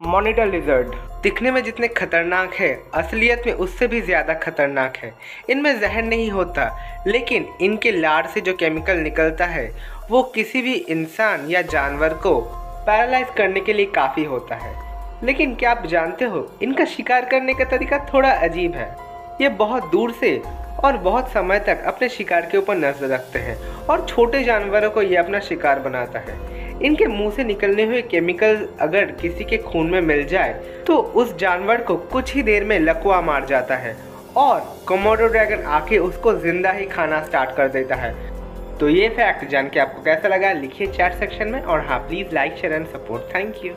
Monitor lizard दिखने में जितने खतरनाक है, असलियत में उससे भी ज़्यादा खतरनाक है। इनमें जहर नहीं होता, लेकिन इनके लार से जो केमिकल निकलता है, वो किसी भी इंसान या जानवर को पैरालाइज करने के लिए काफ़ी होता है। लेकिन क्या आप जानते हो, इनका शिकार करने का तरीका थोड़ा अजीब है। ये बहुत दूर से और बहुत समय तक अपने शिकार के ऊपर नज़र रखते हैं और छोटे जानवरों को ये अपना शिकार बनाता है। इनके मुँह से निकलने हुए केमिकल अगर किसी के खून में मिल जाए तो उस जानवर को कुछ ही देर में लकवा मार जाता है और कमोडो ड्रैगन आके उसको ज़िंदा ही खाना स्टार्ट कर देता है। तो ये फैक्ट जान के आपको कैसा लगा, लिखिए चैट सेक्शन में और हाँ please like share and support thank you